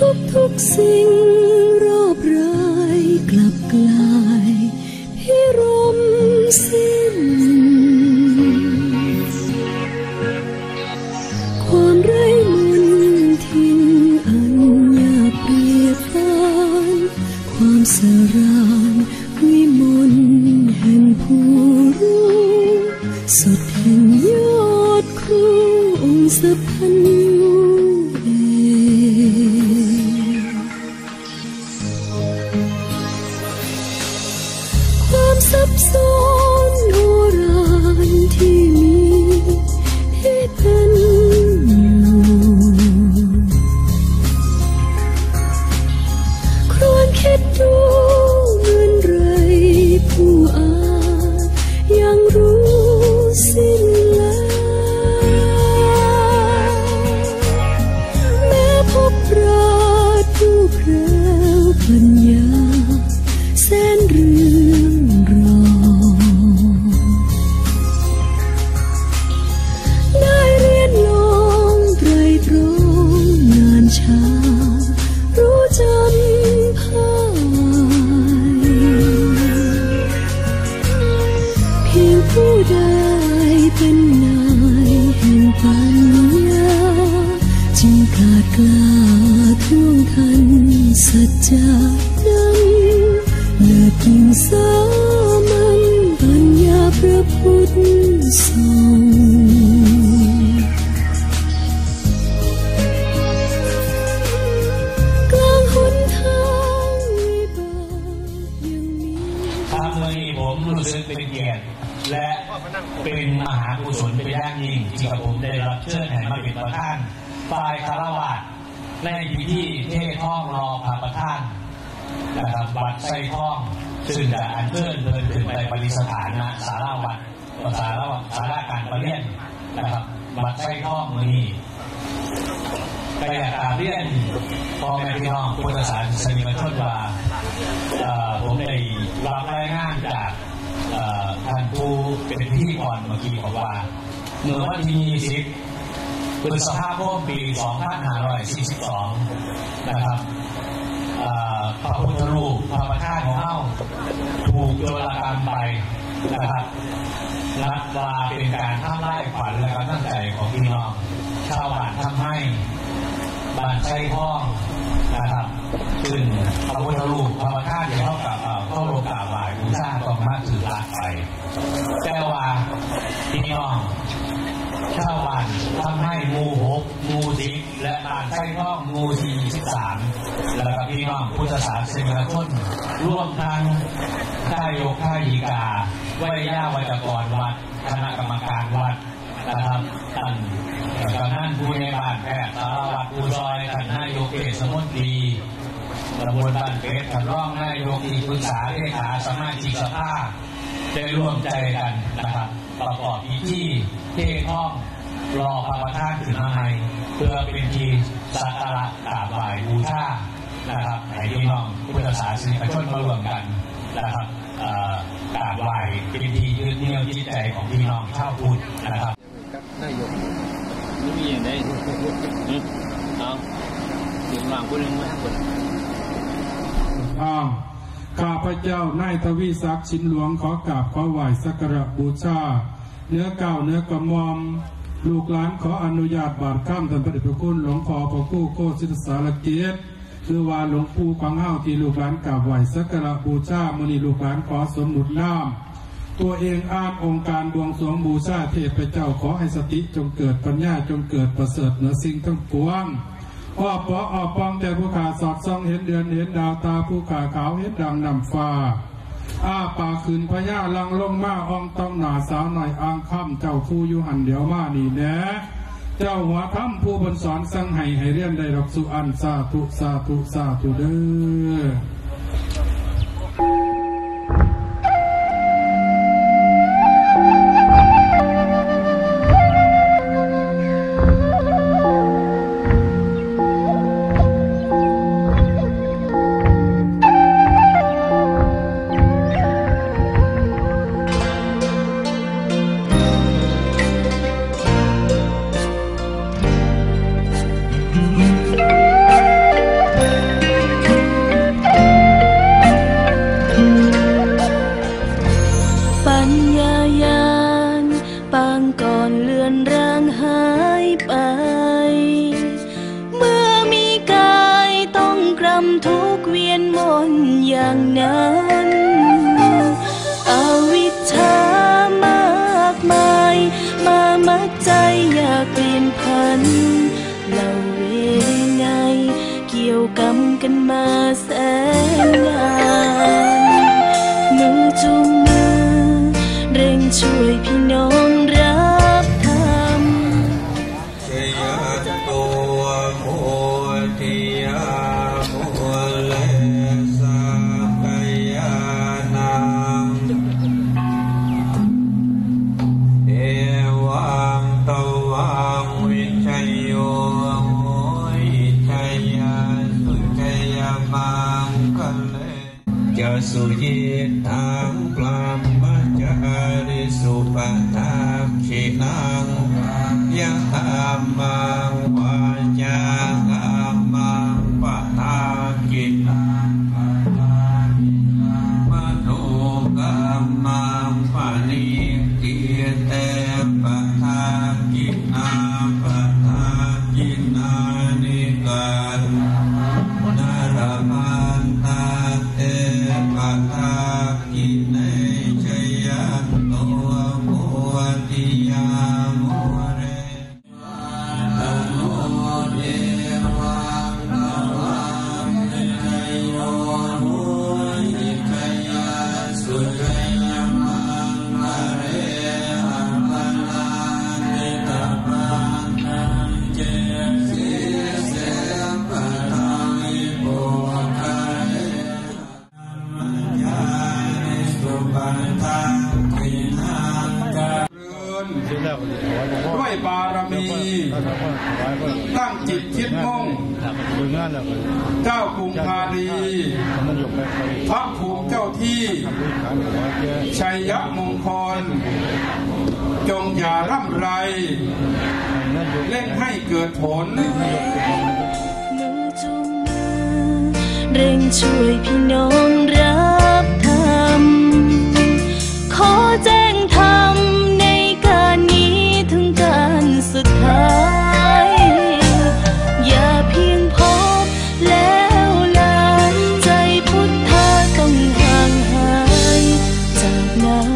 ทุกทุกสิ่ง อง แห่งปัญญาจึงกล้ากล้าท่ว มหากุศลเป็นอย่างยิ่งที่กับผมได้รับเชิญให้มาเป็นประธานฝ่ายคารวะในพิธีเทท่องรอพระประธานนะครับวัดไส้ท่อง ซึ่งจะอัญเชิญเพิ่นขึ้นไปปฏิสถานสาราวัดสาราวัดสาราการประเรียนนะครับวัดไส้ท่องนี้ก็อยากกาเรียนพ่อแม่พี่น้องพุทธศาสนิกชนว่าเอ่อผมได้รับรายงานจาก ท่านผู้เป็นพิธีกรเมื่อกี้บอกว่าเมื่อวันที่20พฤษภาคมปี 2542 นะครับพระพุทธรูปพระประธานของเฮาถูกโจรกรรมไปนะครับนับว่าเป็นการทำลายขวัญและกำลังใจของพี่น้อง ชาวบ้านทำให้บ้านไช่ห้องนะครับซึ่งพระพุทธานเท่ากับเอ่อเข้าโลกราบไหว้บูชาต้องมาถือลาไป แต่ว่าพี่น้อง ชาวบ้านทำให้หมู่หกหมู่สิบและ บ้านไช่ห้องหมู่สี่สิบสามแล้วก็พี่น้องพุทธศาสนิกชนร่วมทั้งข้ายกข้ายีกาวิทยาวัจกรวัดคณะกรรมการวัดนะครับท่านกำนันผู้ในบ้านแพทย์สารวัตรผู้ซอยท่านนายกเทศมนตรีตำบลบ้านเป็ดท่านรองนายกที่ปรึกษาเลขาสมาชิกสภาได้ร่วมใจกันนะครับประกอบพิธีเทห้อง รอพระประธานถึงมาให้เพื่อเป็นทีสักการะกราบไหว้บูชานะครับให้พี่น้องพุทธศาสนิกชนมารวมกันนะครับกราบไหว้เป็นทียึดเนี่ยวจิตใจของพี่น้องชาวพุทธนะครับนายกไม่มีอย่างใดเอาเสียงหลังคนหนึ่งมาทั้งหมดอ้าวข้าพเจ้านายทวีศักดิ์ชินหลวงขอกราบขอไหว้สักการะบูชา เนื้อเก่าเนื้อกระมอม ลูกหลานขออนุญาตบาทข้ามท่านพระเดชพระคุณหลวงพ่อพระกู้โคศิษสารเกียรติคือว่าหลวงปู่ของเฮาที่ลูกหลานกราบไหวสักการะบูชามือนี้ลูกหลานขอสมมุติน้ำตัวเองอ้างองค์การบวงสรวงบูชาเทพเจ้าขอให้สติจงเกิดปัญญาจงเกิดประเสริฐเหนือสิ่งทั้งปวงอ้อปออ้อปองแต่ผู้ขาสอดส่องเห็นเดือนเห็นดาวตาผู้ขาขาวเห็นดังนำฟ้า อ้าปากขืนพญาลังลงมาอองต้องหนาสาวหน่อยอ้างค่ำเจ้าคู่ยุหันเดียวมานี่แนะเจ้าหัวคำผู้บนสอนสังไห้ให้เรียนได้รับสุอันสาธุสาธุสาธุเด้อ ร่างหายไป เมื่อมีกายต้องกรำทุกเวียนมนอย่างนั้นอวิชามากมาย มามัดใจอยากเปลี่ยนพันเล่าเวไง เกี่ยวกรรมกันมาแส สุยิตังปลามมัจจาริสุปทักขินังยะธรรมังวาจากัมมังปะทากินังปะทากินังมโนกัมมังปะนี ย เจ้ากรุงพาลีพระภูมิเจ้าที่ ชัยยะมงคล จงอย่าร่ำไร เล่นให้เกิดผลมือจุงมือเร่งช่วยพี่น้อง now